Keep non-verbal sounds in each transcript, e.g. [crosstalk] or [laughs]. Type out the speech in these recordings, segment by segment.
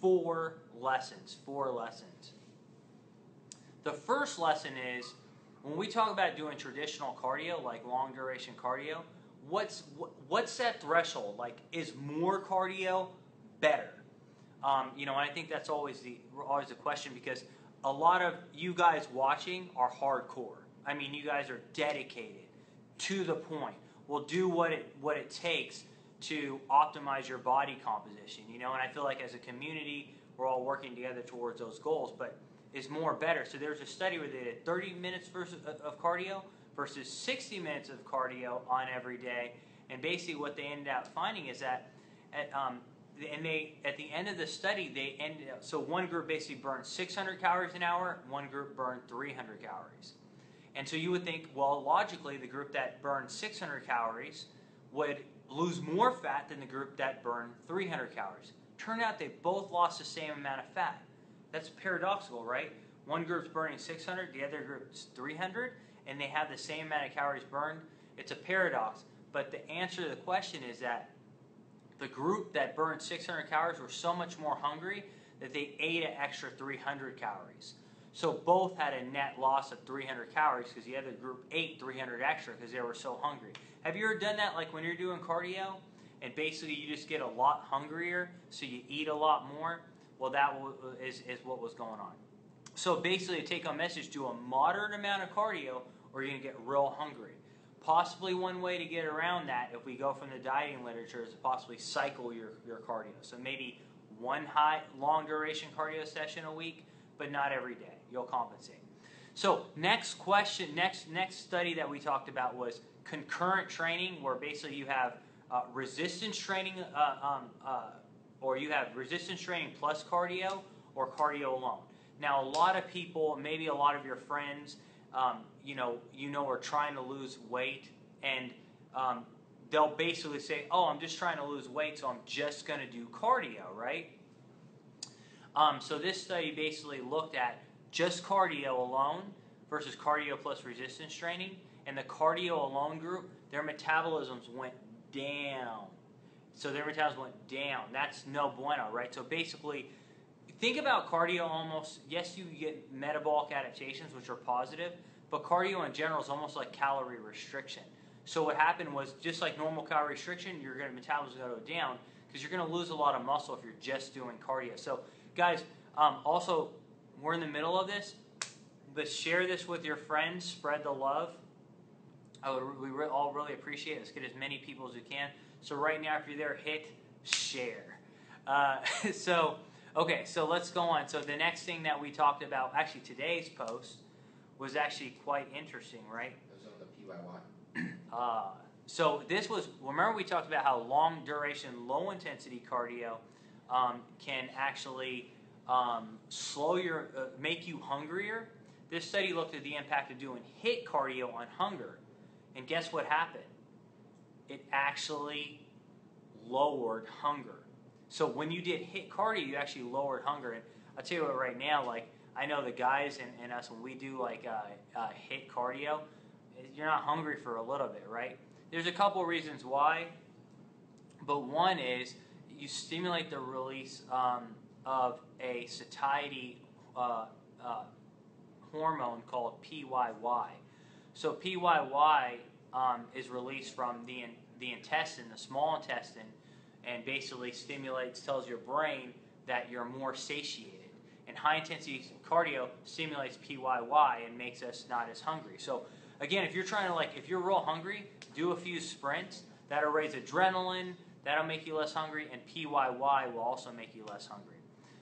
four lessons. Four lessons. The first lesson is when we talk about doing traditional cardio, like long duration cardio, what's what's that threshold? Like, is more cardio better? Um, you know, and I think that's always the always the question because a lot of you guys watching are hardcore. I mean, you guys are dedicated to the point. We'll do what it what it takes to optimize your body composition. You know, and I feel like as a community, we're all working together towards those goals. But is more better. So there's a study where they did 30 minutes versus, of cardio versus 60 minutes of cardio on every day, and basically what they ended up finding is that at um, and they at the end of the study they ended up so one group basically burned 600 calories an hour, one group burned 300 calories. And so you would think, well, logically, the group that burned 600 calories would lose more fat than the group that burned 300 calories. Turned out they both lost the same amount of fat. That's paradoxical, right? One group's burning 600, the other group's 300, and they have the same amount of calories burned. It's a paradox. But the answer to the question is that the group that burned 600 calories were so much more hungry that they ate an extra 300 calories. So both had a net loss of 300 calories because the other group ate 300 extra because they were so hungry. Have you ever done that like when you're doing cardio and basically you just get a lot hungrier so you eat a lot more? Well, that uh, is, is what was going on. So basically, take home message do a moderate amount of cardio or you're going to get real hungry. Possibly one way to get around that, if we go from the dieting literature, is to possibly cycle your, your cardio. So maybe one high, long duration cardio session a week, but not every day. You'll compensate. So next question, next next study that we talked about was concurrent training, where basically you have uh, resistance training uh, um, uh, or you have resistance training plus cardio or cardio alone. Now, a lot of people, maybe a lot of your friends, um, you know, you know, are trying to lose weight, and um, they'll basically say, "Oh, I'm just trying to lose weight, so I'm just going to do cardio, right?" Um, so this study basically looked at just cardio alone versus cardio plus resistance training, and the cardio alone group, their metabolisms went down so their metabolism went down. That's no bueno, right? So basically, think about cardio almost, yes, you get metabolic adaptations, which are positive, but cardio in general is almost like calorie restriction. So what happened was just like normal calorie restriction, your metabolism going to go down because you're going to lose a lot of muscle if you're just doing cardio. So guys, um, also, we're in the middle of this. Let's share this with your friends. Spread the love. I would, we re- all really appreciate it. Let's get as many people as we can. So right now, if you're there, hit share. Uh, [laughs] so, okay, so let's go on. So the next thing that we talked about, actually today's post, was actually quite interesting, right? It was on the PYY. uh, [clears throat] so this was, remember we talked about how long duration, low intensity cardio um, can actually um, slow your, uh, make you hungrier. This study looked at the impact of doing HIIT cardio on hunger. And guess what happened? it actually lowered hunger. So when you did HIIT cardio, you actually lowered hunger. And I'll tell you what, right now, like I know the guys and, and us when we do like uh, uh, HIIT cardio, you're not hungry for a little bit, right? There's a couple reasons why, but one is you stimulate the release um, of a satiety uh, uh hormone called PYY. So PYY um, is released from the, in, the intestine, the small intestine, and basically stimulates, tells your brain that you're more satiated. And high intensity cardio stimulates PYY and makes us not as hungry. So again, if you're trying to like, if you're real hungry, do a few sprints. That'll raise adrenaline. That'll make you less hungry, and PYY will also make you less hungry.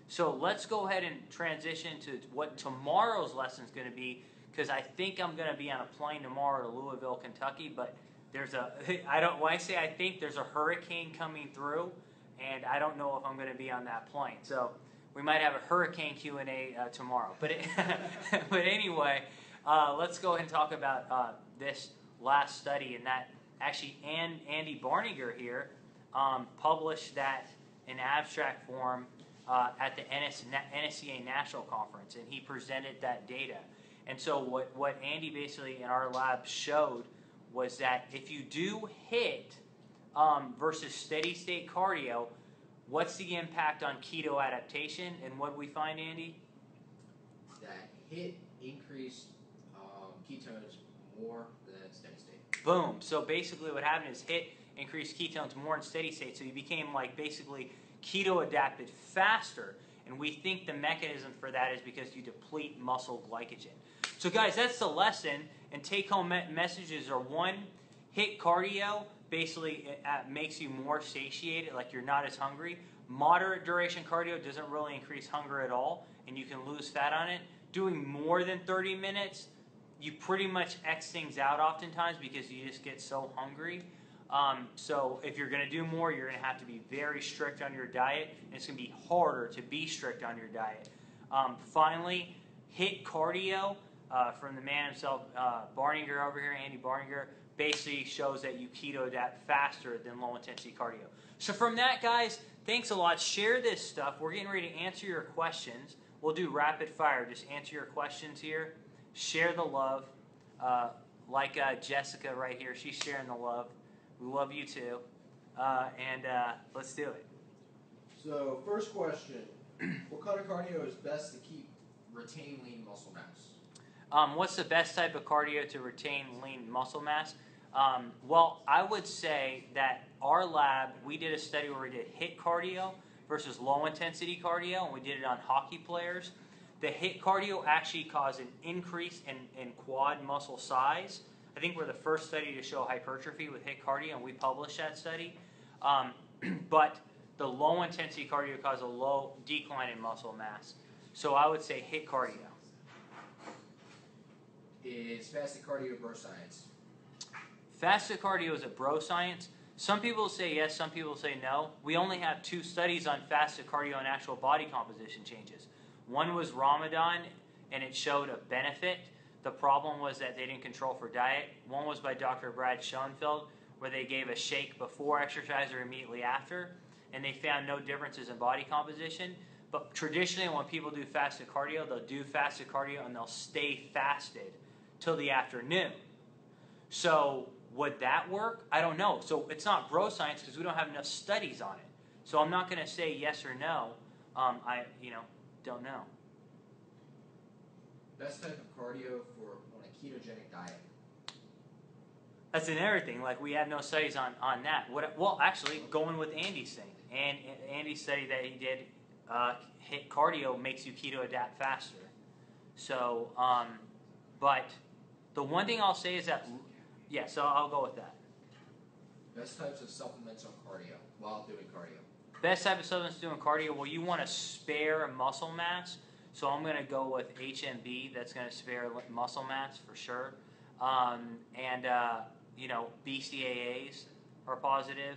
So let's go ahead and transition to what tomorrow's lesson is going to be because I think I'm going to be on a plane tomorrow to Louisville, Kentucky. But there's a [laughs] I don't when I say I think there's a hurricane coming through, and I don't know if I'm going to be on that plane. So we might have a hurricane Q and A uh, tomorrow. But it, [laughs] but anyway, uh, let's go ahead and talk about uh, this last study, and that actually and Andy Barninger here um, published that in abstract form. Uh, at the NS, NSCA National Conference, and he presented that data. And so what, what Andy basically in our lab showed was that if you do HIIT um, versus steady state cardio, What's the impact on keto adaptation? And what did we find, Andy? That HIIT increased um, ketones more than steady state. Boom. So basically, what happened is HIIT increased ketones more in steady state. So you became like basically keto adapted faster. And we think the mechanism for that is because you deplete muscle glycogen. So, guys, that's the lesson. And take home messages are one, HIIT cardio basically it, uh, makes you more satiated, like you're not as hungry. Moderate duration cardio doesn't really increase hunger at all, and you can lose fat on it. Doing more than 30 minutes, you pretty much X things out oftentimes because you just get so hungry. Um, so if you're going to do more, you're going to have to be very strict on your diet, and it's going to be harder to be strict on your diet. Um, finally, HIIT cardio uh, from the man himself, uh, Barninger over here, Andy Barninger, basically shows that you keto adapt faster than low intensity cardio. So from that, guys, thanks a lot. Share this stuff. We're getting ready to answer your questions. We'll do rapid fire. Just answer your questions here. Share the love. Uh, like uh, Jessica right here, she's sharing the love. We love you too. Uh, and uh, let's do it. So, first question [clears throat] What kind of cardio is best to keep retain lean muscle mass? Um, what's the best type of cardio to retain lean muscle mass? Um, well, I would say that our lab, we did a study where we did HIIT cardio versus low intensity cardio, and we did it on hockey players. The HIIT cardio actually caused an increase in, in quad muscle size. I think we're the first study to show hypertrophy with HIIT cardio, and we published that study. Um, [clears throat] but the low intensity cardio caused a low decline in muscle mass. So I would say HIIT cardio. Is fasted cardio bro science? Fasted cardio is a bro science. Some people say yes, some people say no. We only have two studies on fasted cardio and actual body composition changes. One was Ramadan, and it showed a benefit. The problem was that they didn't control for diet. One was by Dr. Brad Schoenfeld, where they gave a shake before exercise or immediately after, and they found no differences in body composition. But traditionally, when people do fasted cardio, they'll do fasted cardio and they'll stay fasted till the afternoon. So, would that work? I don't know. So, it's not bro science because we don't have enough studies on it. So, I'm not going to say yes or no. Um, I, you know, don't know. Best type of cardio for on a ketogenic diet? That's another thing. Like we have no studies on on that. What? Well, actually, going with Andy's thing, and Andy's study that he did, uh, HIIT cardio makes you keto adapt faster. So, um, but the one thing I'll say is that, yeah. So I'll go with that. Best types of supplements on cardio while doing cardio. Best type of supplements doing cardio. Well, you want to spare muscle mass. So I'm going to go with HMB. That's going to spare muscle mass for sure. Um, and uh, you know, BCAAs are positive.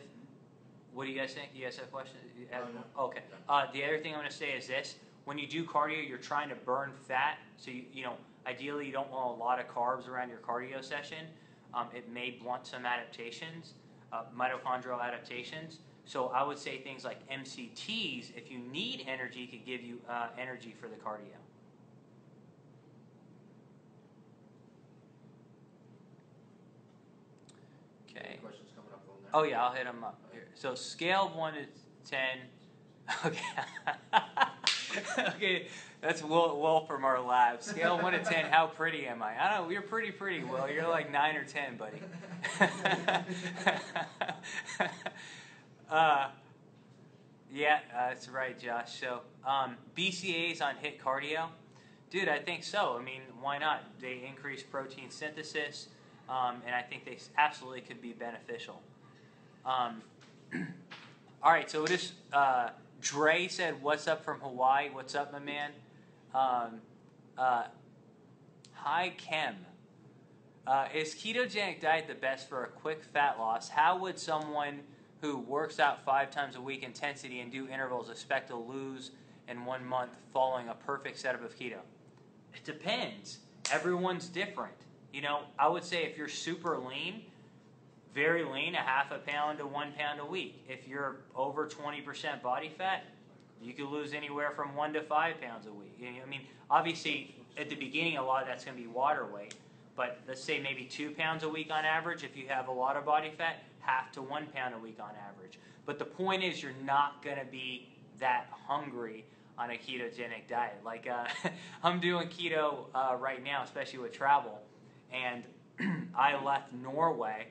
What do you guys think? Do you guys have questions? Have, no. Okay. Uh, the other thing I'm going to say is this: when you do cardio, you're trying to burn fat. So you, you know, ideally, you don't want a lot of carbs around your cardio session. Um, it may blunt some adaptations, uh, mitochondrial adaptations. So I would say things like MCTs, if you need energy, could give you uh, energy for the cardio. Okay. Questions coming up on that? Oh yeah, I'll hit them up. Here. So scale of one to ten. [laughs] Okay. [laughs] okay, that's Will, Will from our lab. Scale one to ten. How pretty am I? I don't know. You're pretty pretty, Will. You're like nine or ten, buddy. [laughs] uh, yeah, uh, that's right, Josh. So um, BCAAs on HIIT cardio, dude. I think so. I mean, why not? They increase protein synthesis. Um, and I think they absolutely could be beneficial. Um, [clears throat] all right, so this uh, Dre said, "What's up from Hawaii? What's up, my man?" Um, uh, hi, Kem. Uh, is ketogenic diet the best for a quick fat loss? How would someone who works out five times a week intensity and do intervals expect to lose in one month following a perfect setup of keto? It depends. Everyone's different. You know, I would say if you're super lean, very lean, a half a pound to one pound a week. If you're over 20% body fat, you could lose anywhere from one to five pounds a week. I mean, obviously, at the beginning, a lot of that's going to be water weight, but let's say maybe two pounds a week on average if you have a lot of body fat. Half to one pound a week on average. But the point is, you're not going to be that hungry on a ketogenic diet. Like uh, [laughs] I'm doing keto uh, right now, especially with travel, and [clears throat] I left Norway.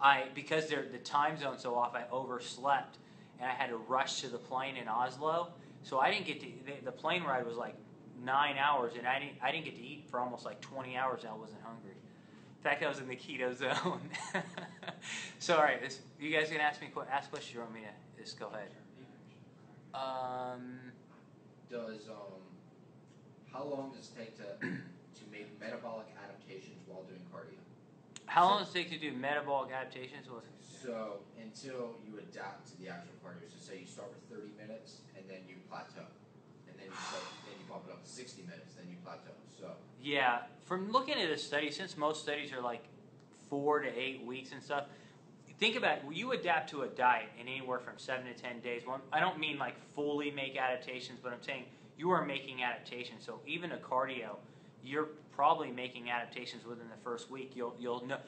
I because the time zone's so off, I overslept, and I had to rush to the plane in Oslo. So I didn't get to the, plane ride was like nine hours, and I didn't I didn't get to eat for almost like 20 hours, I wasn't hungry. Fact, I was in the keto zone. [laughs] so all right, this, you guys gonna ask me ask questions? You want me to just go ahead? Um, Does um, how long does it take to [clears throat] to make metabolic adaptations while doing cardio? how long does it take to do metabolic adaptations? With, So until you adapt to the actual cardio, so say you start with 30 minutes and then you plateau, then you bump it up to 60 minutes, then you plateau. So yeah, from looking at this study, since most studies are like four to eight weeks and stuff, think about it, you adapt to a diet in anywhere from seven to ten days. Well, I don't mean like fully make adaptations, but I'm saying you are making adaptations. So even a cardio, you're probably making adaptations within the first week. You'll you'll know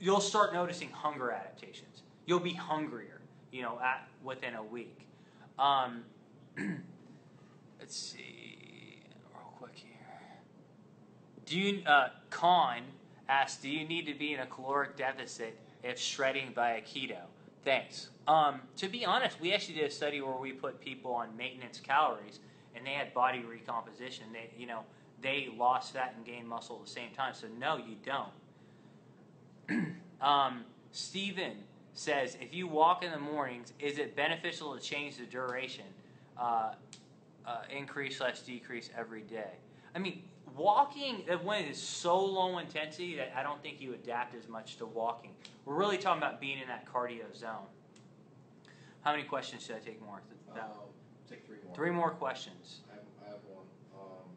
you'll start noticing hunger adaptations. You'll be hungrier, you know, at within a week. Um, [clears throat] let's see, real quick here. Do you uh, Con asked, do you need to be in a caloric deficit if shredding by a keto? Thanks. Um, to be honest, we actually did a study where we put people on maintenance calories, and they had body recomposition. They, you know, they lost fat and gained muscle at the same time. So no, you don't. [clears throat] um, Stephen says, if you walk in the mornings, is it beneficial to change the duration, uh, uh, increase slash decrease every day? I mean, walking when it is so low intensity that I don't think you adapt as much to walking. We're really talking about being in that cardio zone. How many questions should I take more? um, take three more. Three more questions. I have, I have one. Um,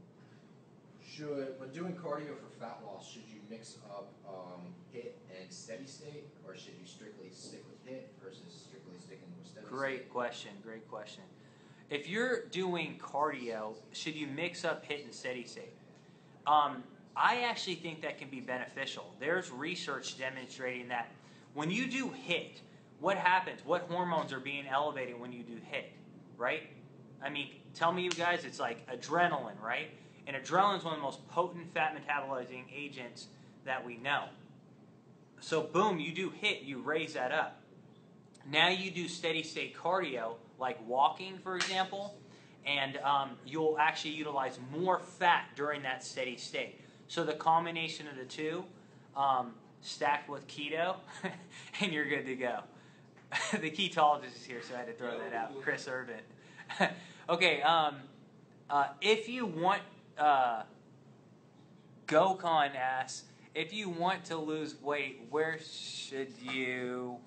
should when doing cardio for fat loss, should you mix up um, HIIT and steady state, or should you strictly stick with HIIT versus strictly sticking with steady state? Great state? question. Great question. If you're doing cardio, should you mix up HIIT and steady state? Um, I actually think that can be beneficial. There's research demonstrating that when you do HIIT, what happens? What hormones are being elevated when you do HIIT, right? I mean, tell me, you guys, it's like adrenaline, right? And adrenaline is one of the most potent fat metabolizing agents that we know. So, boom, you do HIIT, you raise that up. Now you do steady state cardio, like walking, for example, and um, you'll actually utilize more fat during that steady state. So the combination of the two, um, stacked with keto, [laughs] and you're good to go. [laughs] the ketologist is here, so I had to throw that out. Chris Irvin. [laughs] okay, um, uh, if you want, uh, GoCon asks, if you want to lose weight, where should you,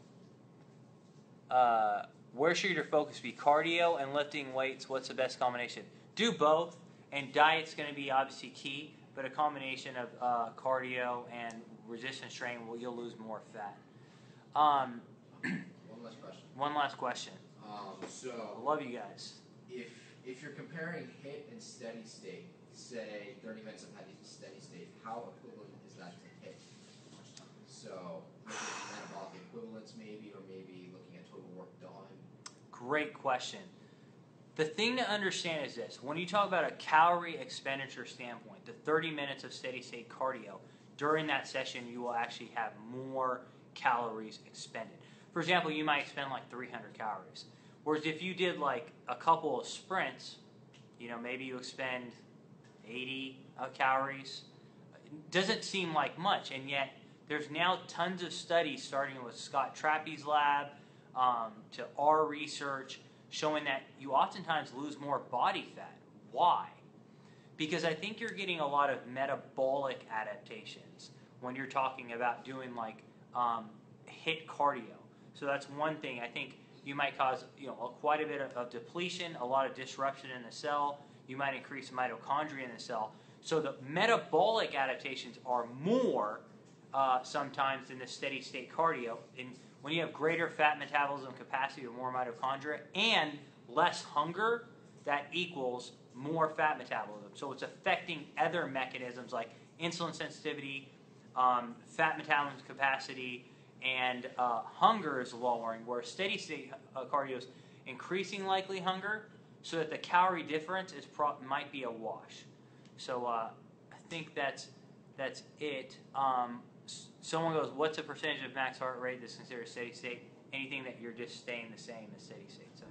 uh, where should your focus be? Cardio and lifting weights, what's the best combination? Do both, and diet's going to be obviously key, but a combination of uh, cardio and resistance training, will you'll lose more fat. Um, One last question. [clears throat] one last question. Um, I so love you guys. if if you're comparing HIIT and steady state, say 30 minutes of heavy steady state, how equivalent is that to HIIT? So metabolic equivalence maybe, or maybe looking work done. Great question. The thing to understand is this when you talk about a calorie expenditure standpoint, the 30 minutes of steady state cardio, during that session, you will actually have more calories expended. For example, you might expend like 300 calories. Whereas if you did like a couple of sprints, you know, maybe you expend 80 uh, calories. It doesn't seem like much, and yet there's now tons of studies starting with Scott Trappe's lab um, to our research showing that you oftentimes lose more body fat. Why? Because I think you're getting a lot of metabolic adaptations when you're talking about doing like um, HIIT cardio. So that's one thing. I think you might cause you know quite a bit of, of depletion, a lot of disruption in the cell. You might increase mitochondria in the cell. So the metabolic adaptations are more uh, sometimes than the steady state cardio. And when you have greater fat metabolism capacity or more mitochondria and less hunger, that equals more fat metabolism. So it's affecting other mechanisms like insulin sensitivity, um, fat metabolism capacity, and uh, hunger is lowering, where steady state uh, cardio is increasing likely hunger, so that the calorie difference is pro- might be a wash. So uh, I think that's that's it. Um, someone goes, "What's the percentage of max heart rate that's considered steady state?" Anything that you're just staying the same as steady state. So.